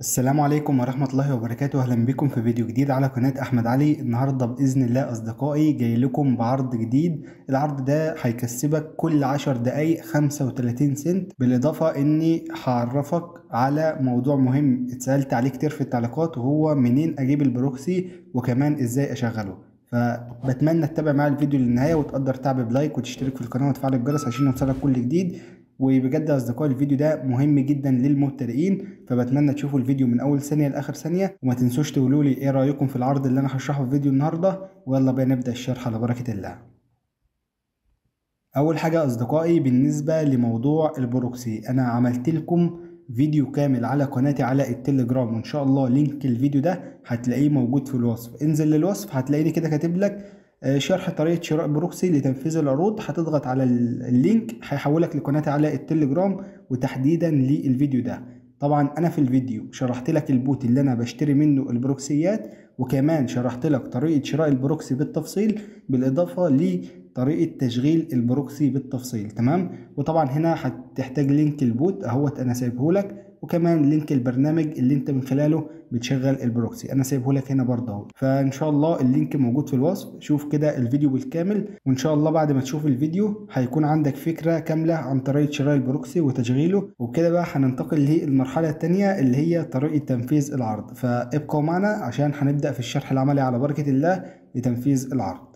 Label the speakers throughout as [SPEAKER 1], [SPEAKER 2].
[SPEAKER 1] السلام عليكم ورحمة الله وبركاته. أهلا بكم في فيديو جديد على قناة أحمد علي. النهاردة بإذن الله أصدقائي جاي لكم بعرض جديد. العرض ده هيكسبك كل عشر دقايق خمسة وتلاتين سنت بالإضافة إني هعرفك على موضوع مهم اتسألت عليه كتير في التعليقات وهو منين أجيب ال proxy وكمان إزاي أشغله. فبتمنى تتابع معايا الفيديو للنهاية وتقدر تعمل ب like وتشترك في القناة وتفعل الجرس عشان يوصلك كل جديد. وبجد يا أصدقائي الفيديو ده مهم جدا للمبتدئين فبتمنى تشوفوا الفيديو من أول ثانية لآخر ثانية وما تنسوش تقولوا لي إيه رأيكم في العرض اللي أنا هشرحه في فيديو النهارده. ويلا بينا نبدأ الشرح على بركة الله. أول حاجة أصدقائي بالنسبة لموضوع ال proxy أنا عملت لكم فيديو كامل على قناتي على التليجرام وإن شاء الله link الفيديو ده هتلاقيه موجود في الوصف. انزل للوصف هتلاقيني كده كاتب لك شرح طريقة شراء proxy لتنفيذ العروض. هتضغط على ال link هيحولك لقناتي على التليجرام وتحديدا للفيديو ده. طبعا أنا في الفيديو شرحت لك ال bot اللي أنا بشتري منه ال proxy ات وكمان شرحت لك طريقة شراء ال proxy بالتفصيل بالإضافة لطريقة تشغيل ال proxy بالتفصيل تمام؟ وطبعا هنا هتحتاج link ال bot أهوت أنا سايبه لك وكمان link البرنامج اللي أنت من خلاله بتشغل ال proxy أنا سايبه لك هنا برضه فإن شاء الله ال link موجود في الوصف شوف كده الفيديو بالكامل وإن شاء الله بعد ما تشوف الفيديو هيكون عندك فكرة كاملة عن طريقة شراء ال proxy وتشغيله وبكده بقى هننتقل للمرحلة الثانية اللي هي طريقة تنفيذ العرض. فابقوا معنا عشان هنبدأ في الشرح العملي على بركة الله لتنفيذ العرض.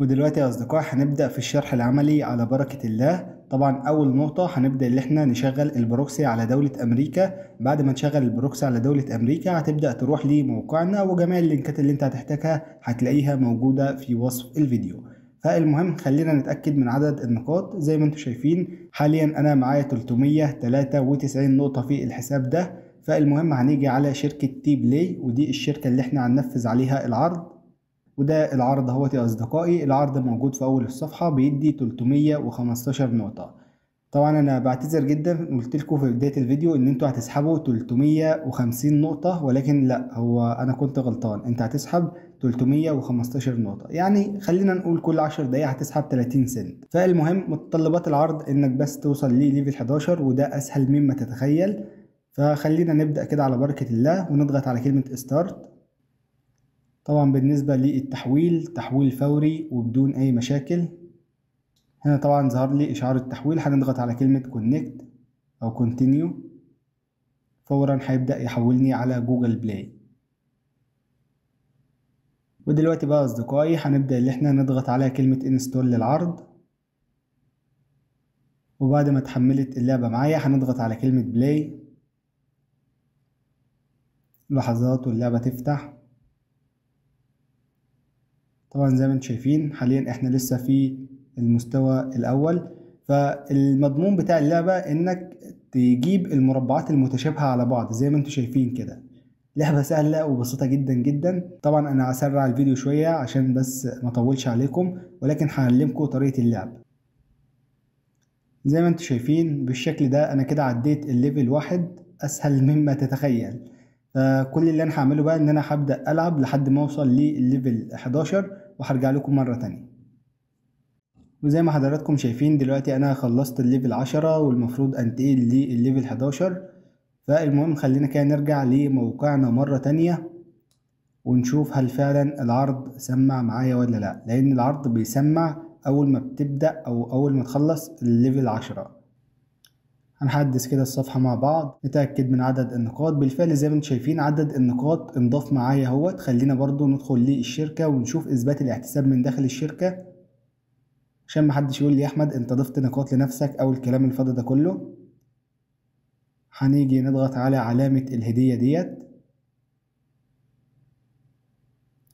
[SPEAKER 1] ودلوقتي يا اصدقائي هنبدأ في الشرح العملي على بركة الله. طبعا أول نقطة هنبدأ إن إحنا نشغل ال proxy على دولة أمريكا. بعد ما نشغل ال proxy على دولة أمريكا هتبدأ تروح لموقعنا وجميع ال link ات اللي أنت هتحتاجها هتلاقيها موجودة في وصف الفيديو. فالمهم خلينا نتأكد من عدد النقاط. زي ما أنتم شايفين حاليا أنا معايا 393 نقطة في الحساب ده. فالمهم هنيجي على شركة T Play ودي الشركة اللي إحنا هننفذ عليها العرض. وده العرض اهوت يا أصدقائي. العرض موجود في أول الصفحة بيدي 315 نقطة. طبعا أنا بعتذر جدا قلت لكم في بداية الفيديو إن أنتوا هتسحبوا 350 نقطة ولكن لأ هو أنا كنت غلطان. أنت هتسحب 315 نقطة. يعني خلينا نقول كل 10 دقايق هتسحب 30 سنت. فالمهم متطلبات العرض إنك بس توصل لل level 11 وده أسهل مما تتخيل. فخلينا نبدأ كده على بركة الله ونضغط على كلمة start طبعا بالنسبة للتحويل تحويل فوري وبدون أي مشاكل. هنا طبعا ظهر لي إشعار التحويل هنضغط على كلمة connect أو continue فورا هيبدأ يحولني على Google Play ودلوقتي بقى أصدقائي هنبدأ إن إحنا نضغط على كلمة install للعرض. وبعد ما اتحملت اللعبة معايا هنضغط على كلمة play لحظات واللعبة تفتح. طبعا زي ما أنتم شايفين حاليا إحنا لسه في المستوى الأول. فالمضمون بتاع اللعبة إنك تجيب المربعات المتشابهة على بعض زي ما أنتم شايفين كده. لعبة سهلة وبسيطة جدا جدا. طبعا أنا هسرع الفيديو شوية عشان بس ما أطولش عليكم ولكن هعلمكم طريقة اللعب. زي ما أنتم شايفين بالشكل ده أنا كده عديت الليفل واحد أسهل مما تتخيل. فكل اللي أنا هعمله بقى إن أنا هبدأ ألعب لحد ما أوصل للليفل 11 وهرجع لكم مرة تانية. وزي ما حضراتكم شايفين دلوقتي أنا خلصت ال level 10 والمفروض أنتقل للليفل 11 فالمهم خلينا كده نرجع لموقعنا مرة تانية ونشوف هل فعلا العرض سمع معايا ولا لا. لأن العرض بيسمع أول ما بتبدأ أو أول ما تخلص ال level 10 هنحدث كده الصفحة مع بعض نتأكد من عدد النقاط. بالفعل زي ما أنتم شايفين عدد النقاط انضاف معايا اهوت خلينا برضو ندخل للشركة ونشوف إثبات الاحتساب من داخل الشركة. عشان محدش يقول لي يا أحمد أنت ضفت نقاط لنفسك أو الكلام الفاضي ده كله. هنيجي نضغط على علامة الهدية ديت.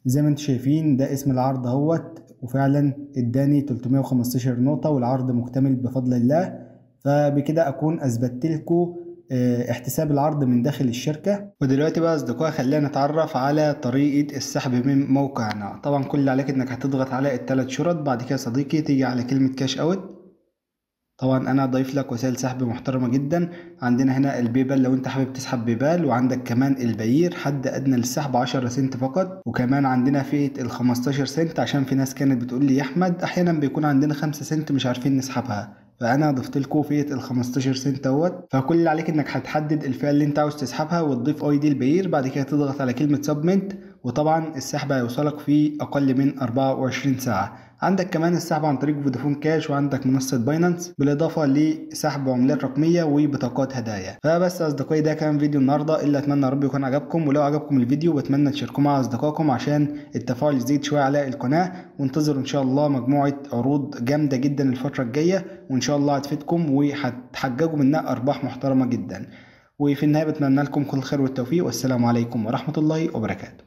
[SPEAKER 1] زي ما أنتم شايفين ده اسم العرض اهوت وفعلا اداني 315 نقطة والعرض مكتمل بفضل الله. فبكده أكون أثبتت لكم احتساب العرض من داخل الشركة. ودلوقتي بقى أصدقائي خلينا نتعرف على طريقة السحب من موقعنا. طبعا كل اللي عليك إنك هتضغط على الثلاث شرط بعد كده صديقي تيجي على كلمة cash out طبعا أنا ضايف لك وسائل سحب محترمة جدا. عندنا هنا ال PayPal لو أنت حابب تسحب PayPal. وعندك كمان ال Payeer حد أدنى للسحب 10 سنت فقط. وكمان عندنا فئة ال 15 سنت عشان في ناس كانت بتقول لي يا أحمد أحيانا بيكون عندنا 5 سنت مش عارفين نسحبها. فأنا ضفت لكم فئة ال 15 سنت اهوت فكل اللي عليك إنك هتحدد الفئة اللي أنت عاوز تسحبها وتضيف ID ال Payeer بعد كده تضغط على كلمة submit وطبعا السحب هيوصلك في أقل من 24 ساعة. عندك كمان السحب عن طريق فودافون كاش وعندك منصة باينانس بالإضافة لسحب عملات رقمية وبطاقات هدايا. فبس أصدقائي ده كان فيديو النهاردة إلا أتمنى رب يكون عجبكم ولو عجبكم الفيديو بتمنى تشاركوه مع أصدقائكم عشان التفاعل يزيد شوية على القناة وانتظروا إن شاء الله مجموعة عروض جامدة جدا الفترة الجاية وإن شاء الله هتفيدكم وهتحججوا منها أرباح محترمة جدا. وفي النهاية بتمنى لكم كل خير والتوفيق والسلام عليكم ورحمة الله وبركاته.